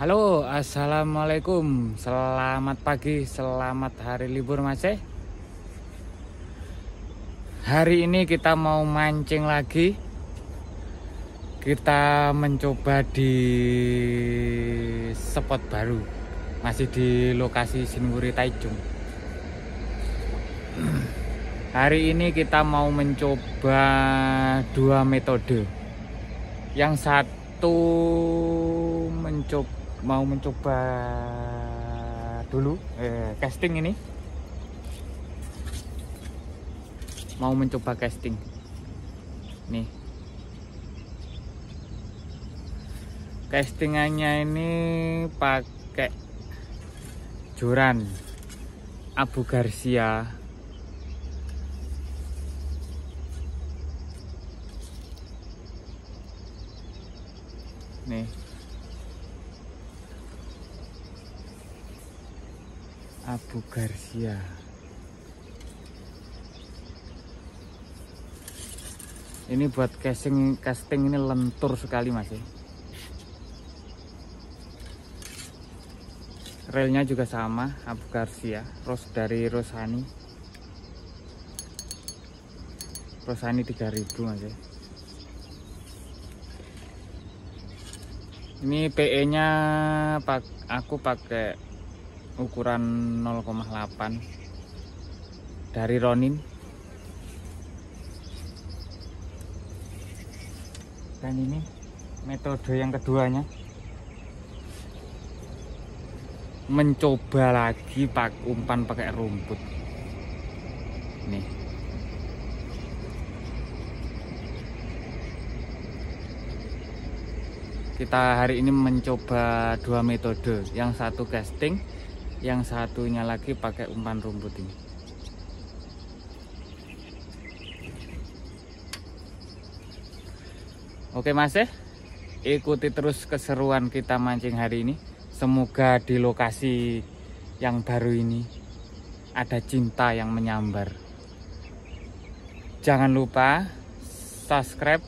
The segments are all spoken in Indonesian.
Halo, assalamualaikum. Selamat pagi, selamat hari libur, Mas. eh. Hari ini kita mau mancing lagi. Kita mencoba di spot baru, masih di lokasi Sinwuri Taichung. Hari ini kita mau mencoba dua metode. Yang satu mencoba mau mencoba dulu eh, casting ini. Mau mencoba casting. Nih. Castingannya ini pakai joran Abu Garcia. Nih Abu Garcia. Ini buat casting casting ini lentur sekali mas ya. Relnya juga sama Abu Garcia. Ros dari Rosani. Rosani 3000 mas ya. Ini PE nya aku pakai ukuran 0,8 dari Ronin. Dan ini metode yang keduanya. Mencoba lagi pak umpan pakai rumput. Nih. Kita hari ini mencoba dua metode. Yang satu casting yang satunya lagi pakai umpan rumput ini. Oke mas eh ikuti terus keseruan kita mancing hari ini. Semoga di lokasi yang baru ini ada cinta yang menyambar. Jangan lupa subscribe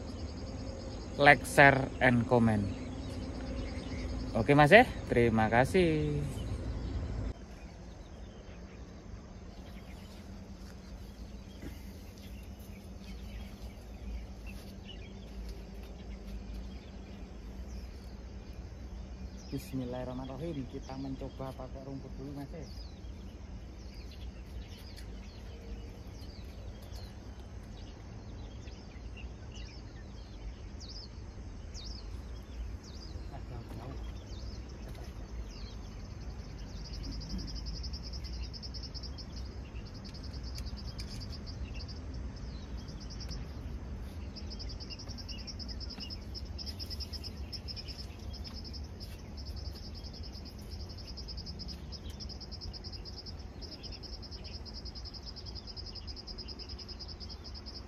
like share and comment. Oke mas eh terima kasih Bismillahirrahmanirrahim kita mencoba pakai rumput dulu mas eh.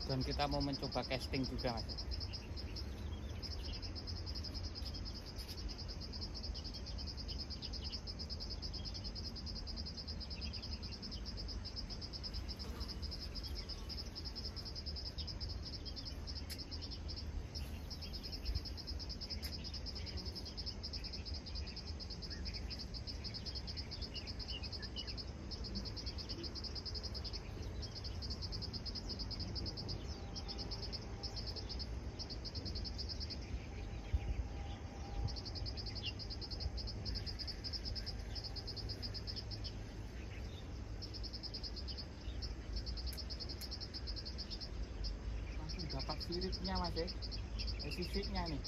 Dan kita mau mencoba casting juga mas dapat siripnya mas eh eh, sisiknya nih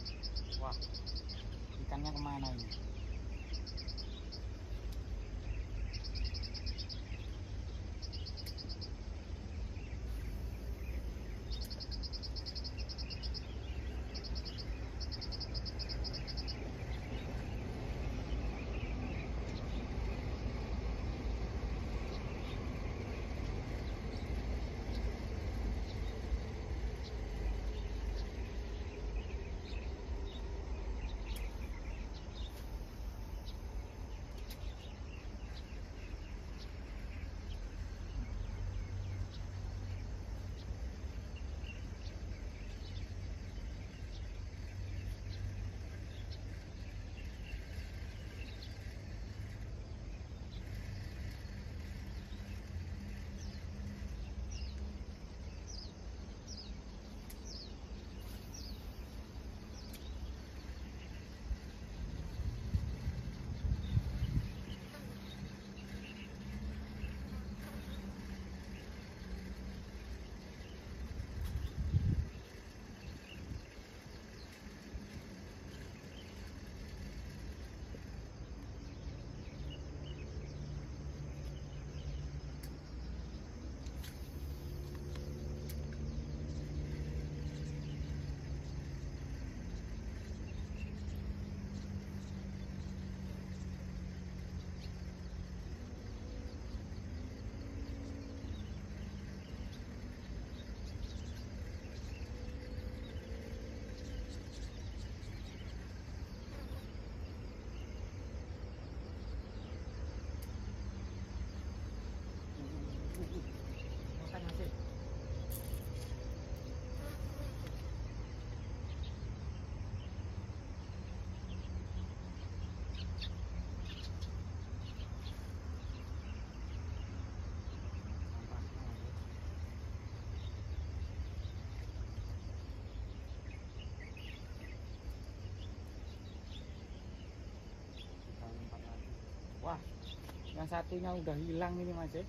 yang satunya udah hilang ini mas ya.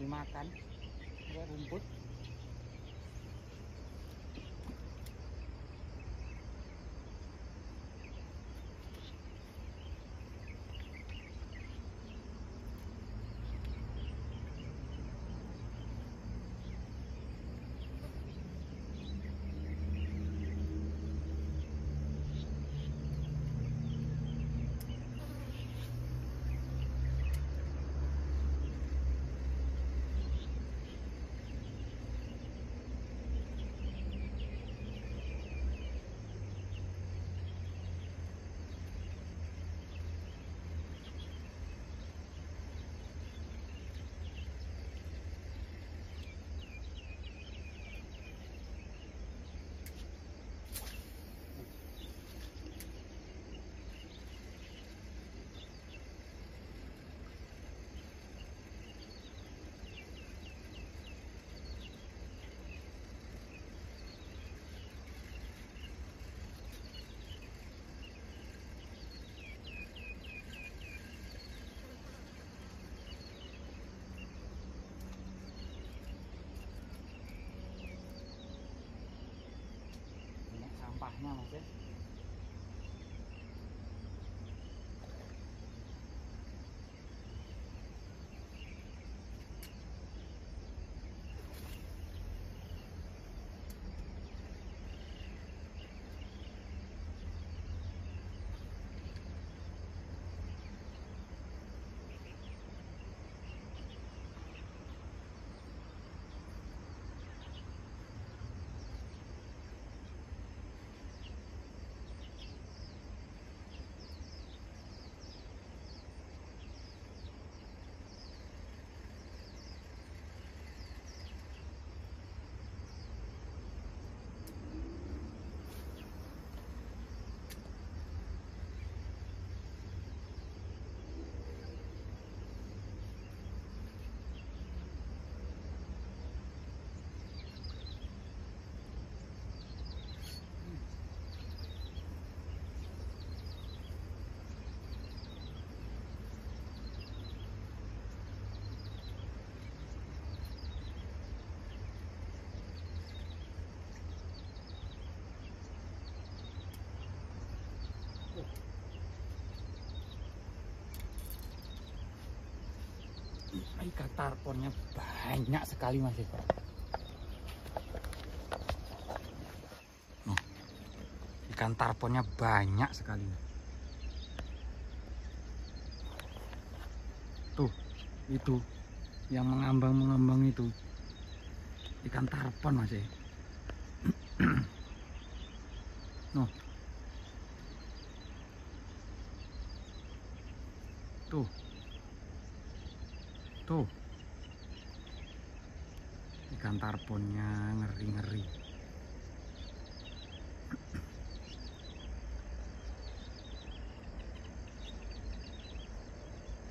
Dimakan. Rumput ikan tarponnya banyak sekali mas ikan tarponnya banyak sekali. Tuh itu. Yang mengambang-mengambang itu. Ikan tarpon mas ya Nuh. tuh tuh. Ikan tarponnya ngeri-ngeri.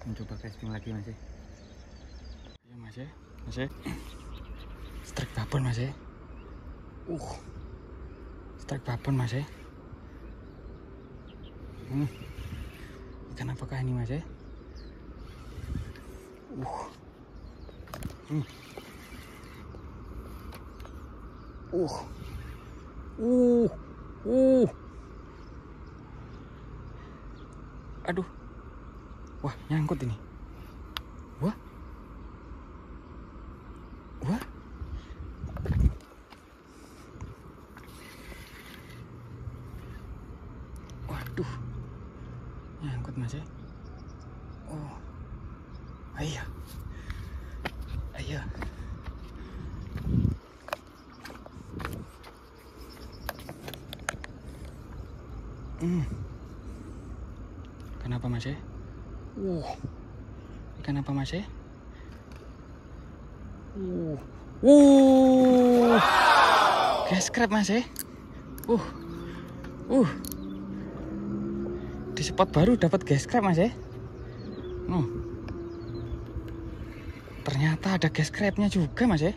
Mencoba casting lagi mas ya? Iya mas ya. Mas ya. Strike babon mas ya. Uh. Strike babon mas hmm. ikan apakah ini mas ya uh. Hmm. uh. Uh. Uh. Aduh. Wah nyangkut ini wah wah waduh nyangkut mas ya oh ayo ayo hmm. kenapa mas ya uh ikan apa mas ya uh uh gas crab mas ya uh uh di spot baru dapat gas crab mas ya oh. ternyata ada gas crabnya juga mas ya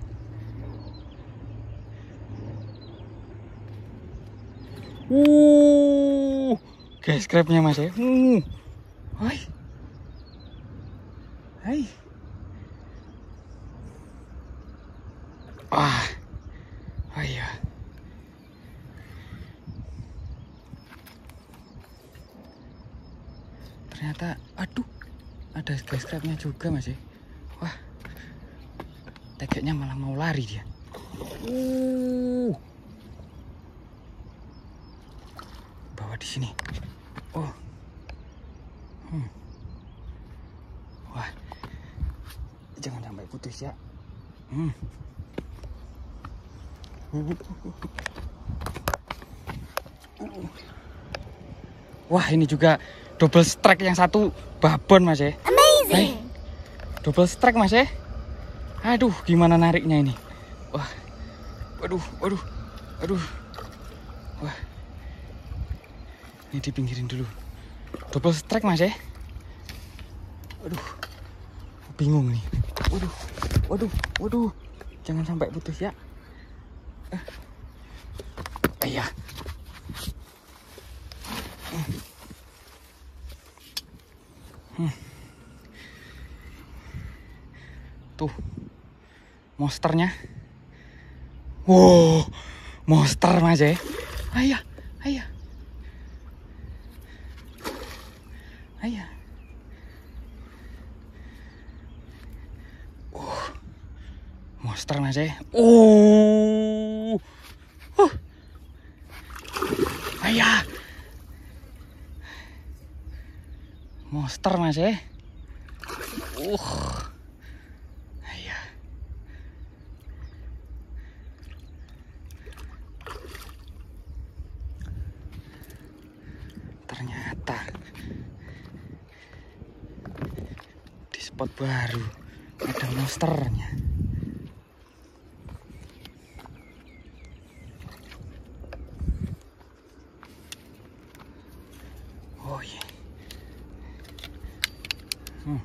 uh gas crabnya mas ya uh Hai. Hai. Wah. Oh iya. Ternyata aduh, crabnya juga Mas ya. Wah. Tegeknya malah mau lari dia. Uh. Bawa di sini. Oh. Hmm. Wah. Jangan sampai putus ya. Hmm. Wah, ini juga double strike yang satu babon, Mas ya. Amazing. Double strike, Mas ya. Aduh, gimana nariknya ini? Wah. Waduh, waduh. Aduh. Wah. Ini dipinggirin dulu. Double strike, Mas ya. Aduh. Bingung nih. Waduh. Waduh, waduh. Jangan sampai putus ya. Eh. Iya. Hmm. Tuh. Monsternya. Wow, monster Mas ya. Ayah, ayah. Ayah. Uh, monster Mas ya. Oh. Uh. Ayah. Monster Mas ya. Uh. Ayah. Ternyata di spot baru ada monsternya. Oh iya. Hmm.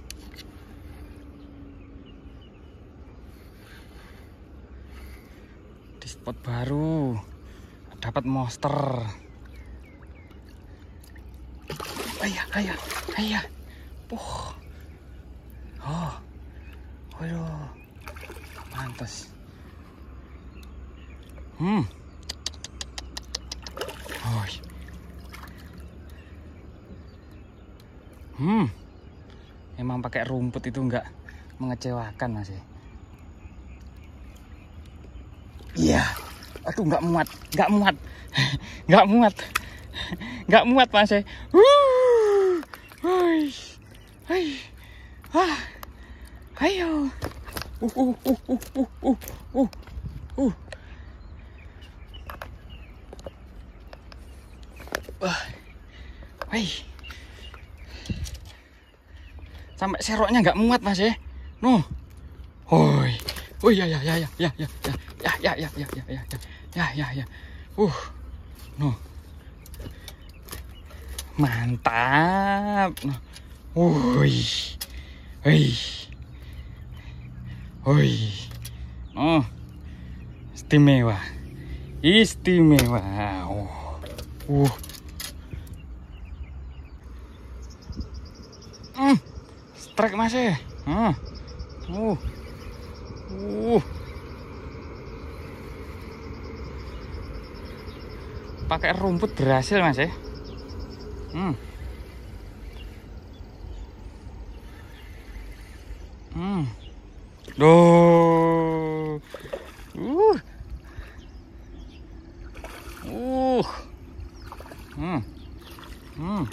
Di spot baru dapat monster. Ayah, ayah, ayah. Uh. Oh. Waduh. Pantas. Hmm. Iya. Hmm. Emang pakai rumput itu enggak mengecewakan Mas ya. Iya. Aduh enggak muat, enggak muat. Enggak muat. Enggak muat Mas ya. Wuh. Hai. Hai. Ah. Ayo. Uh uh uh uh uh uh uh. Uh. Wah. Hai. Sampai seroknya nggak muat mas ya. No. Hoi. Oh ya ya ya ya ya ya ya ya ya ya ya ya ya ya ya ya. Uh. No. Mantap. Woi. Hei. Hoi. Oh. Istimewa. Istimewa. Oh. Uh. Hmm. Strike mas ya. Uh. Uh. Pakai rumput berhasil mas ya. Hmm. Hmm. Duh. Uh. Uh. Hmm. Hmm.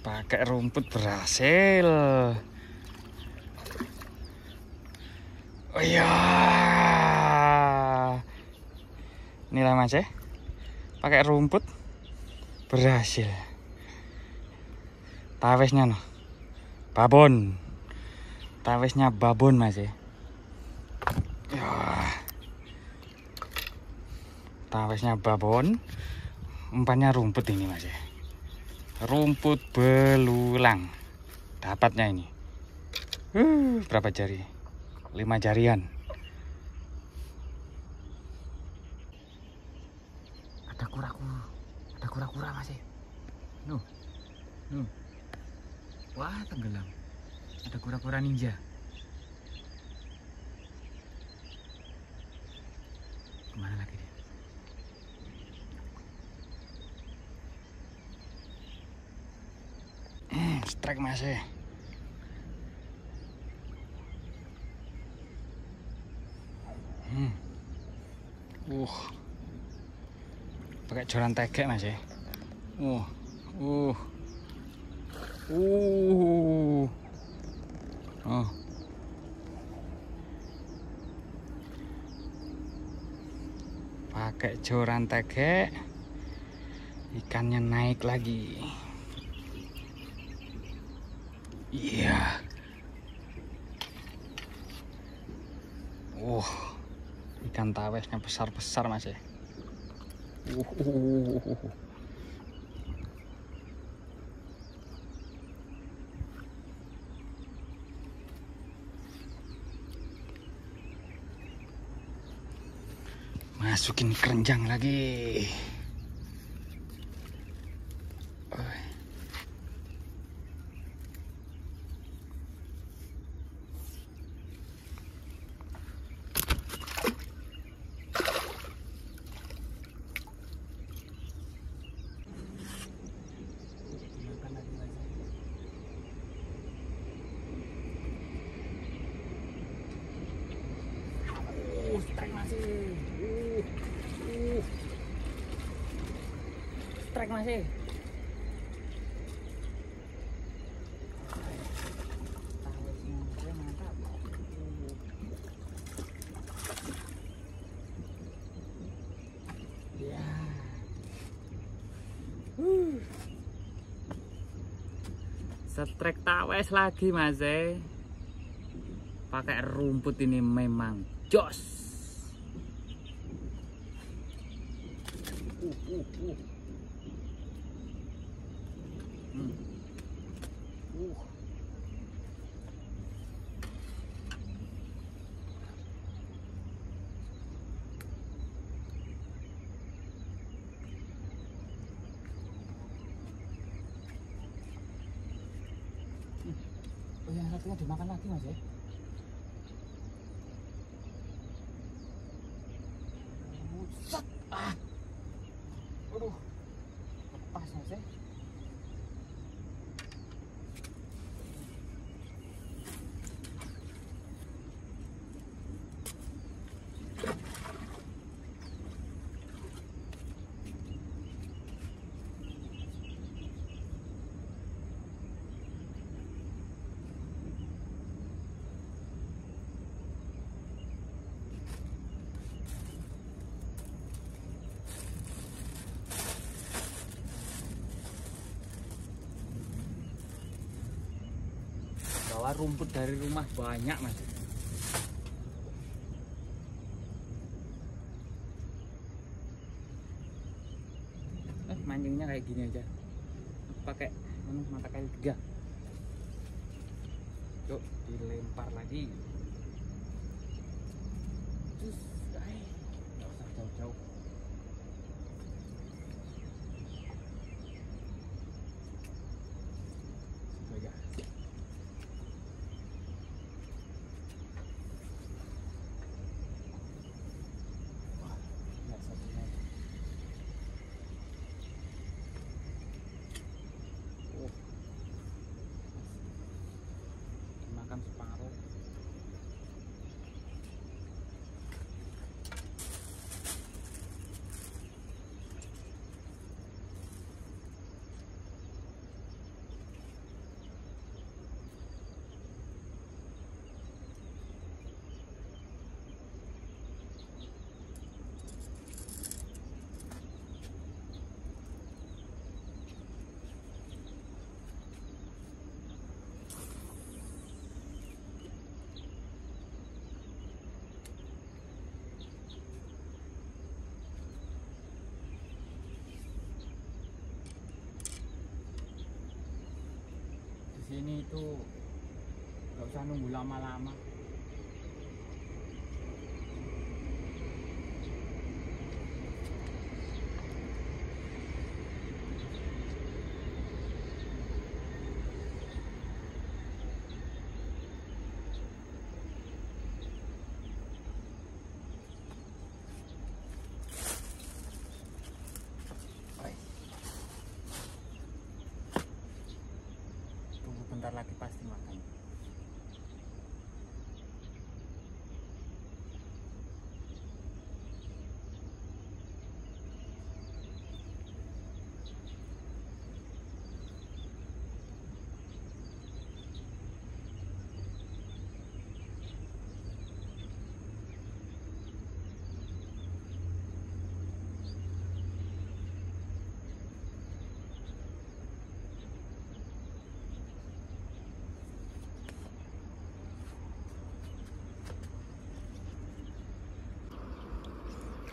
Pakai rumput berhasil. Oh iya. Inilah Mas ya. Pakai rumput berhasil. Tawesnya no. Babon. Tawesnya babon Mas ya. Ya. Tawesnya babon. Umpannya rumput ini Mas ya rumput belulang dapatnya ini. Uh, berapa jari? Lima jarian. Ada kura-kura. Ada kura-kura masih nuh nuh. Wah, tenggelam. Ada kura-kura ninja. Ke mana lagi dia? Eh, strike masih. Hmm. Uh. Pakai joran tegek masih. Uh. Uh. Uh. Oh. Pakai joran tegek. Ikannya naik lagi. Iya. Uh. Ikan tawesnya besar-besar Mas ya. Uh, uh. masukin kerenjang lagi Oi. Uh, strike masih. Uh, uh. Strike Ya. Strike tawes lagi mas eh. Pakai rumput ini memang jos. Uh, uh, uh. Hmm. Uh. Satunya dimakan lagi mas ya? Buset. Ah. Aduh. Lepas mas ya? Bawa rumput dari rumah banyak mas. Eh mancingnya kayak gini aja. Pakai anu, mata kail tiga. Yuk dilempar lagi. Terus ay, nggak usah jauh-jauh Situ aja Wah, lihat satunya. Oh. Makan separuh. Di sini itu nggak usah nunggu lama-lama.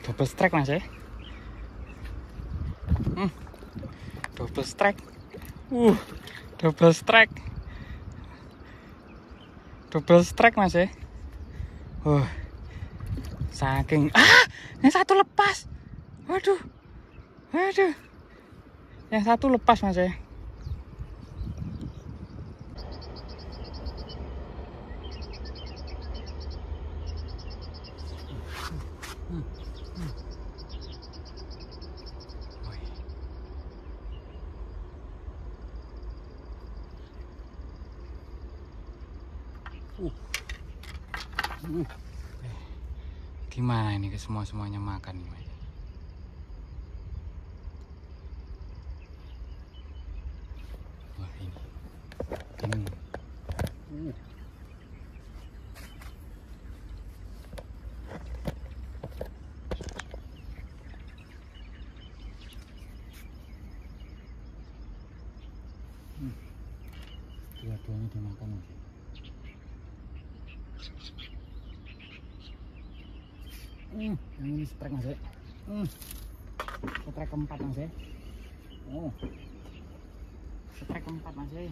Double strike mas ya? Hmm. double strike. Uh double strike. Double strike mas ya? Uh saking. Ah! Yang satu lepas. Waduh waduh yang satu lepas mas ya Uh. Gimana ini ke semua semuanya makan nih, ini. Hmm. Dua-duanya dimakan. Hmm, yang ini strike mas ya. Hmm. Strike keempat mas ya. Oh. Strike keempat mas ya.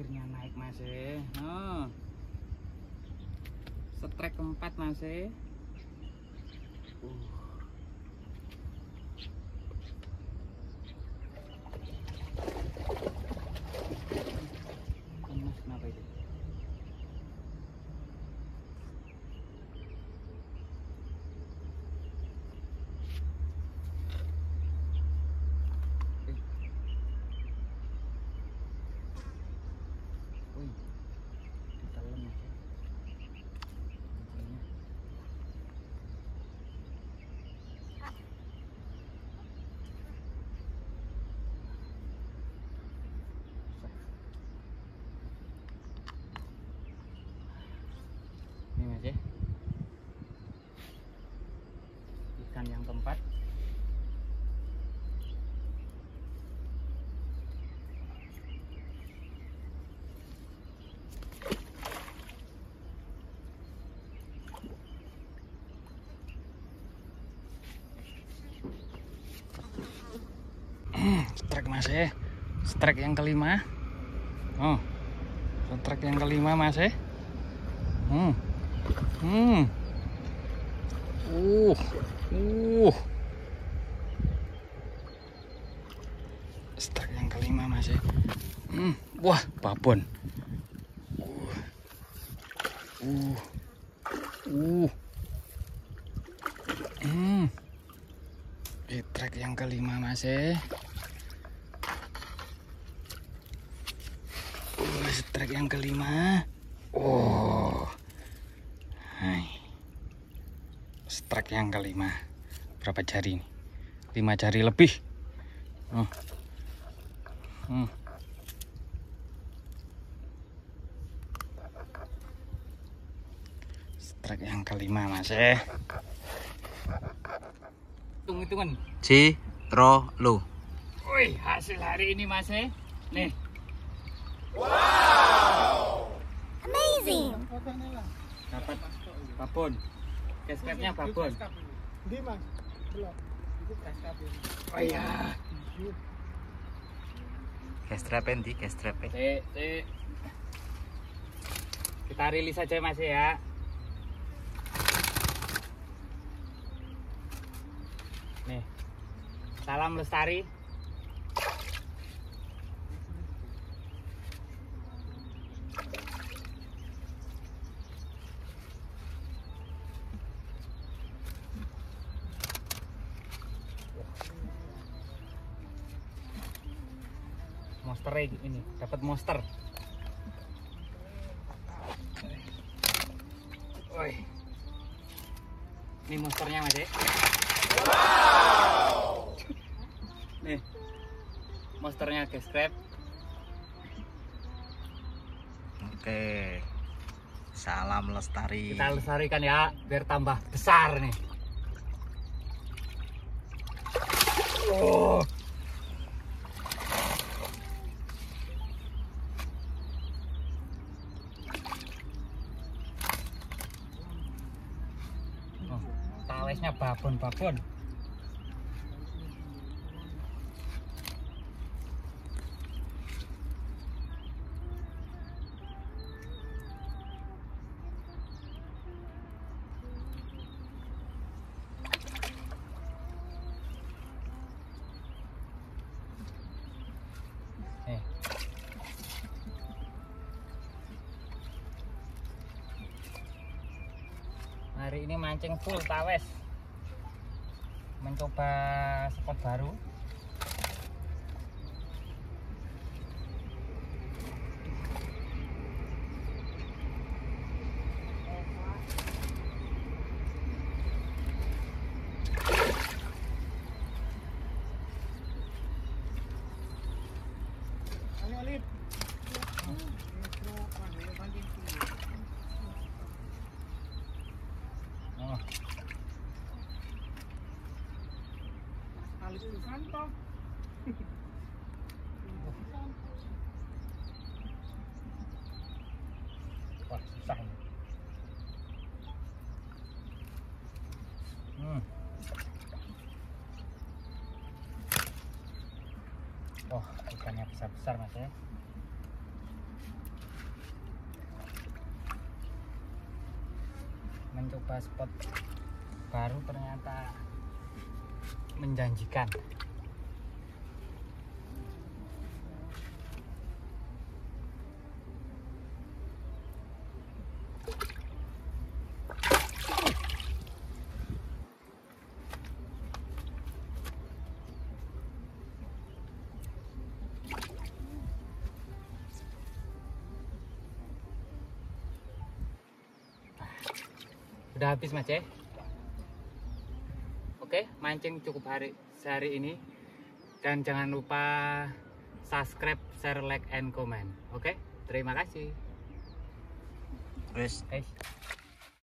akhirnya naik mas eh. oh. setrek keempat mas eh. uh. Mas, kenapa itu? Wih, ditelan aja. Bijinya. Susah. Ini mas ya. Ikan yang keempat. Strike mas ya strike yang kelima. Oh. Strike yang kelima mas ya hmm. Hmm. Uh. Uh. Strike yang kelima mas ya hmm. Wah babon. Uh. Uh. Uh hmm. Di trek yang kelima mas yang kelima oh hai strike yang kelima berapa jari ini lima jari lebih oh. hmm. strike yang kelima mas eh hitung-hitungan C ro lo. Wih, hasil hari ini Mas eh. Nih. Amazing. Dapat babon. Kasketnya babon. Di mas, belum. Ini. Oh iya. Kestrap endi kestrap e. Cek, cek. Kita rilis aja Mas ya. Nih. Salam lestari. monster egg ini dapat monster Woi. Ini monsternya Mas. ya. Nih. Monsternya guys, crab. Oke. Salam lestari. Kita lestarikan ya biar tambah besar nih. Oh, tawesnya babon-babon. Nih. Hari ini mancing full tawes. Mencoba spot baru. Ayo Alif. Oh, Alif Susanto. wah susah ini. Hmm. Wah, ikannya besar-besar mas ya. Mencoba spot baru ternyata menjanjikan. Udah habis mas ya. Oke, mancing cukup hari sehari ini. Dan jangan lupa subscribe, share, like, and comment. Oke, terima kasih. Wes. Guys.